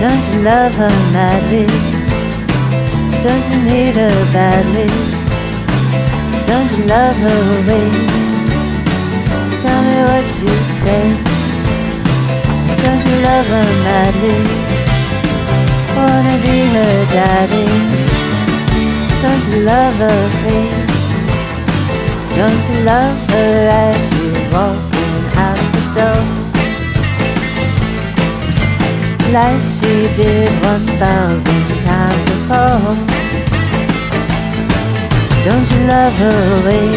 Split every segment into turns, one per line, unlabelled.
you love her madly? Don't you need her badly? Don't you love her way? Tell me what you say. Don't you love her madly? Wanna be her daddy? Don't you love her face? Don't you love her as you walking out the door? Like she did one thousand times before. Don't you love her way?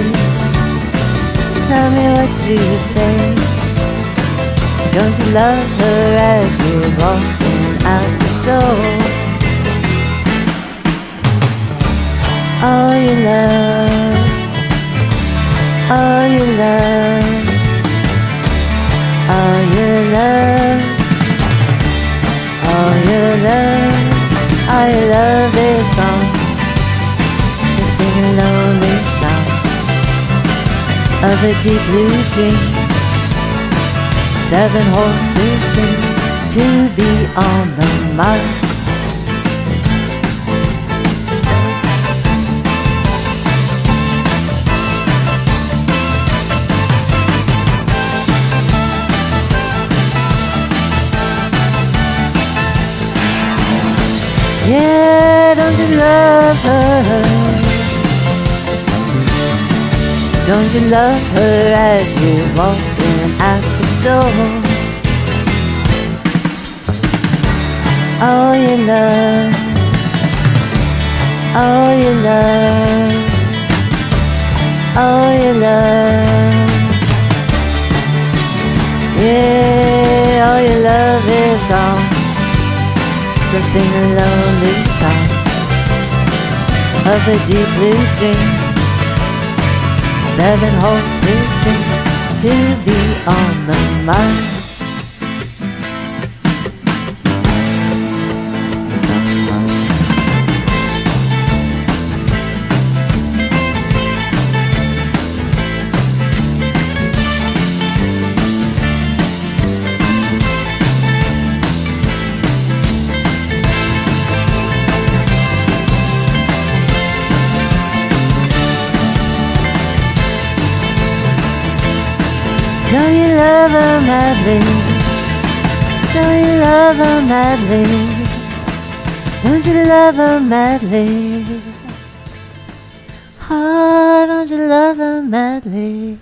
Tell me what you say. Don't you love her as you're walking out the door? All you love, deep blue dream. Seven horses sing to be on the march. Yeah, don't you love her? Don't you love her as you're walking out the door? Oh, you love, oh, you love, oh, you love. Yeah, all your love is gone. So sing a lonely song of a deep blue dream. Seven horses sing to be on the march. Don't you love her madly? Don't you love her madly? Don't you love her madly? Oh, don't you love her madly?